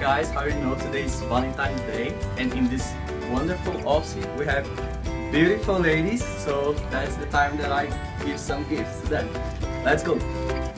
guys, how you know today is Valentine's Day and in this wonderful office we have beautiful ladies so that's the time that I give some gifts to them. Let's go!